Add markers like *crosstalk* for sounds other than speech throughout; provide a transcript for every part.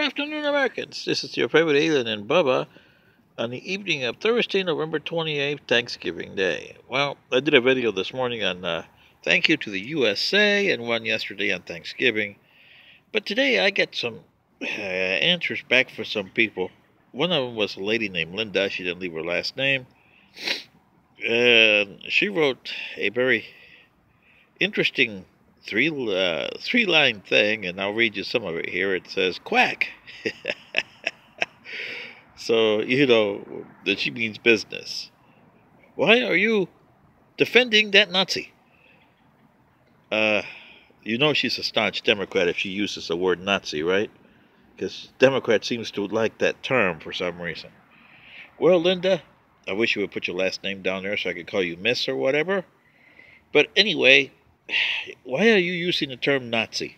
afternoon, Americans. This is your favorite alien and Bubba on the evening of Thursday, November 28th, Thanksgiving Day. Well, I did a video this morning on uh, thank you to the USA and one yesterday on Thanksgiving. But today I get some uh, answers back for some people. One of them was a lady named Linda. She didn't leave her last name. And she wrote a very interesting three uh, three line thing, and I'll read you some of it here. It says quack. *laughs* so you know that she means business. Why are you defending that Nazi? Uh, you know she's a staunch Democrat if she uses the word Nazi, right? Because Democrat seems to like that term for some reason. Well, Linda, I wish you would put your last name down there so I could call you Miss or whatever. But anyway, why are you using the term Nazi?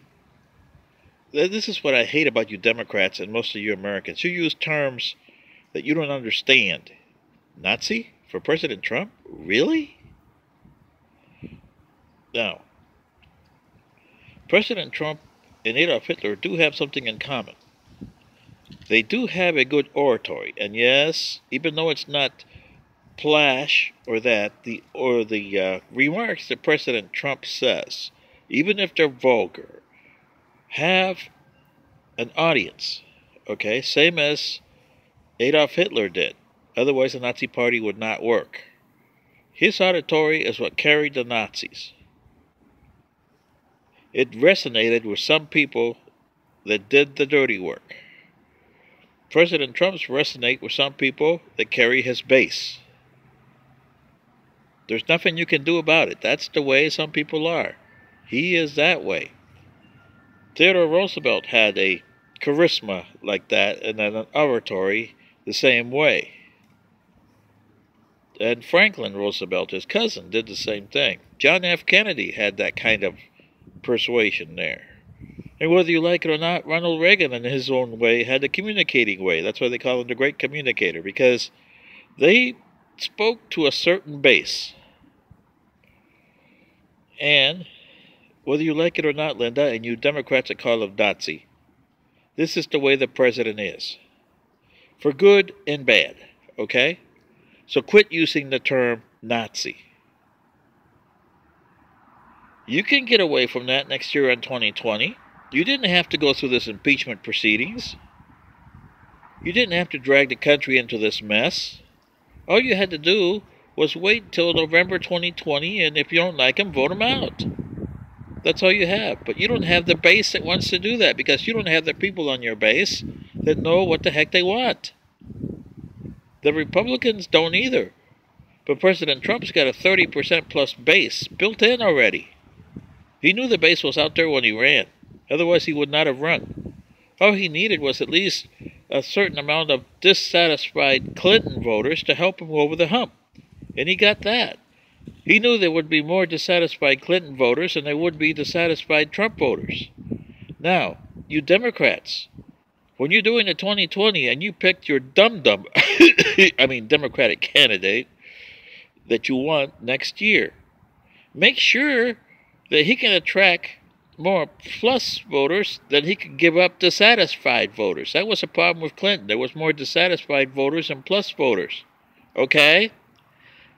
This is what I hate about you Democrats and most of you Americans. You use terms that you don't understand. Nazi? For President Trump? Really? Now, President Trump and Adolf Hitler do have something in common. They do have a good oratory, and yes, even though it's not plash or that the or the uh, remarks that President Trump says, even if they're vulgar, have an audience. Okay, same as Adolf Hitler did. Otherwise, the Nazi Party would not work. His auditory is what carried the Nazis. It resonated with some people that did the dirty work. President Trump's resonate with some people that carry his base. There's nothing you can do about it. That's the way some people are. He is that way. Theodore Roosevelt had a charisma like that and an oratory the same way. And Franklin Roosevelt, his cousin, did the same thing. John F. Kennedy had that kind of persuasion there. And whether you like it or not, Ronald Reagan, in his own way, had a communicating way. That's why they call him the great communicator, because they spoke to a certain base. And whether you like it or not, Linda, and you Democrats that call him Nazi, this is the way the president is. For good and bad, okay? So quit using the term Nazi. You can get away from that next year in 2020. You didn't have to go through this impeachment proceedings. You didn't have to drag the country into this mess. All you had to do was wait until November 2020, and if you don't like them, vote them out. That's all you have. But you don't have the base that wants to do that because you don't have the people on your base that know what the heck they want. The Republicans don't either. But President Trump's got a 30% plus base built in already. He knew the base was out there when he ran. Otherwise, he would not have run. All he needed was at least a certain amount of dissatisfied Clinton voters to help him over the hump. And he got that. He knew there would be more dissatisfied Clinton voters than there would be dissatisfied Trump voters. Now, you Democrats, when you're doing the 2020 and you picked your dum dum, *coughs* I mean, Democratic candidate that you want next year, make sure that he can attract more plus voters than he could give up dissatisfied voters. That was a problem with Clinton. There was more dissatisfied voters and plus voters. Okay?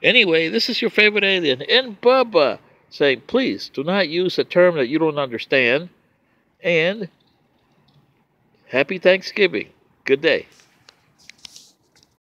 Anyway, this is your favorite alien in Bubba saying, please do not use a term that you don't understand. And happy Thanksgiving. Good day.